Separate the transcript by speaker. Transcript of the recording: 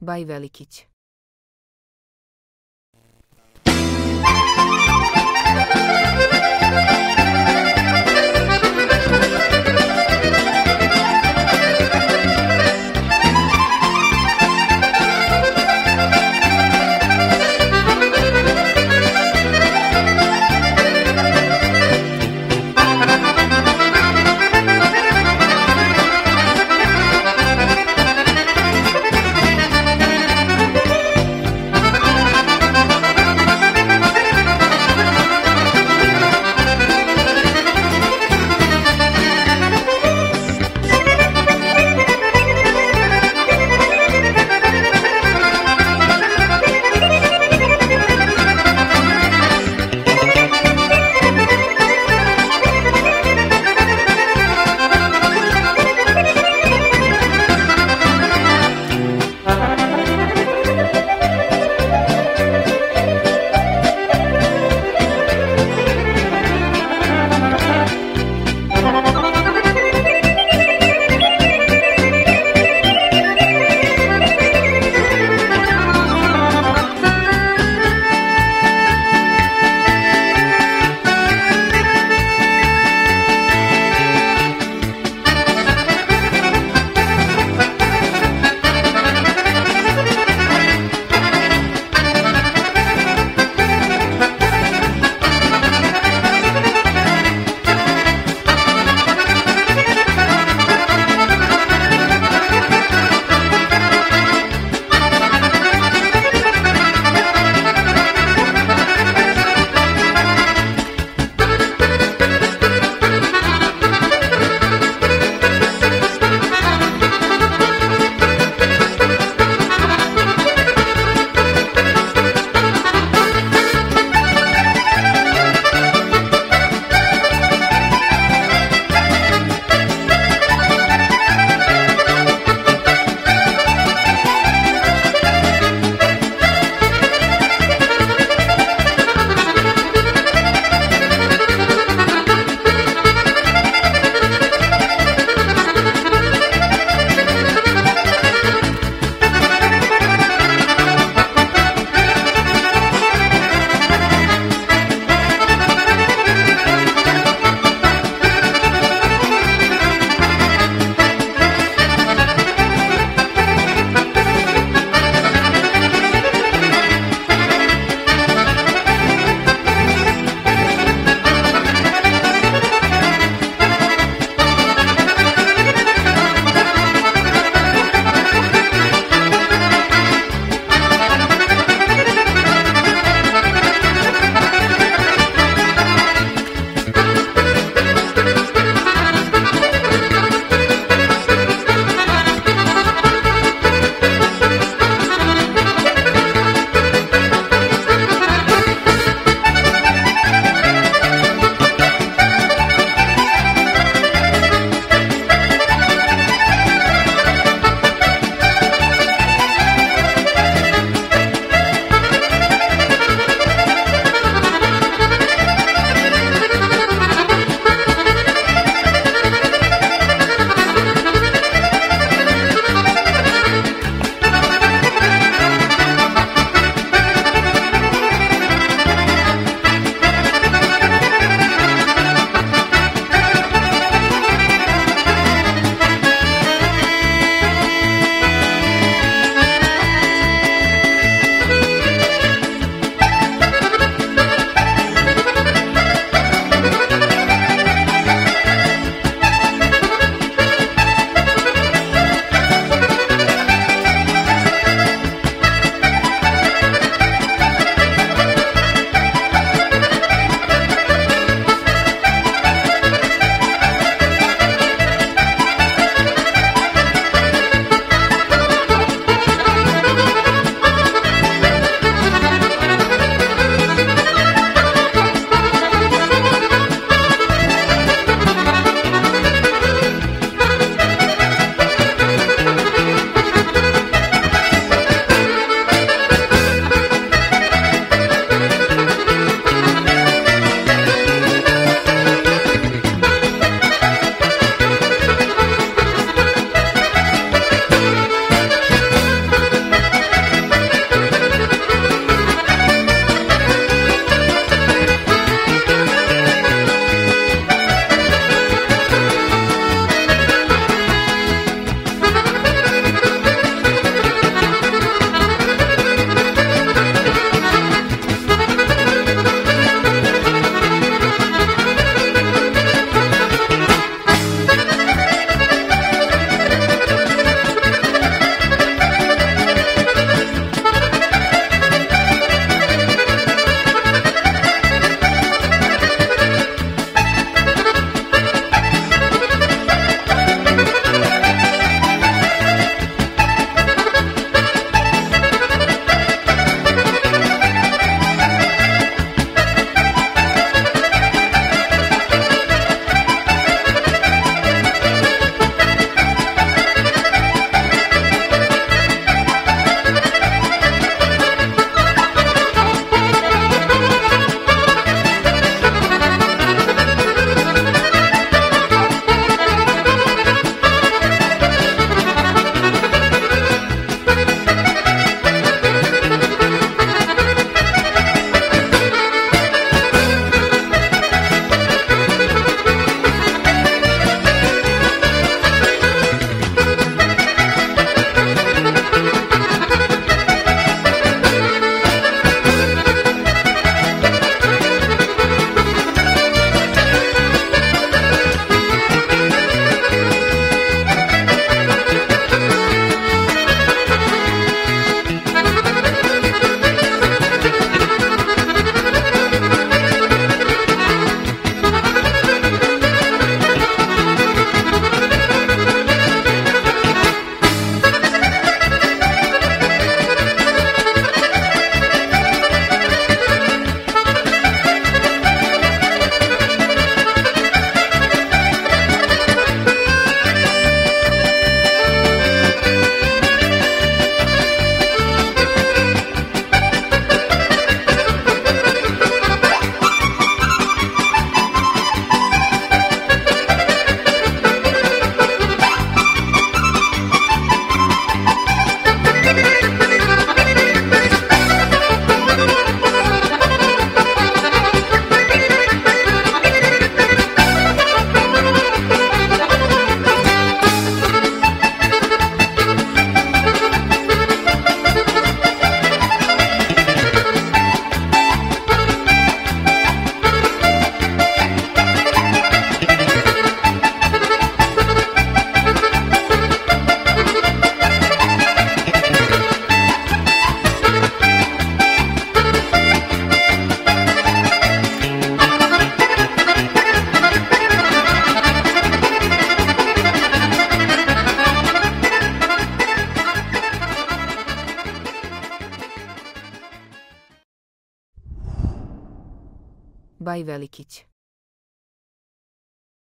Speaker 1: Baj Velikić. Bay Velikic.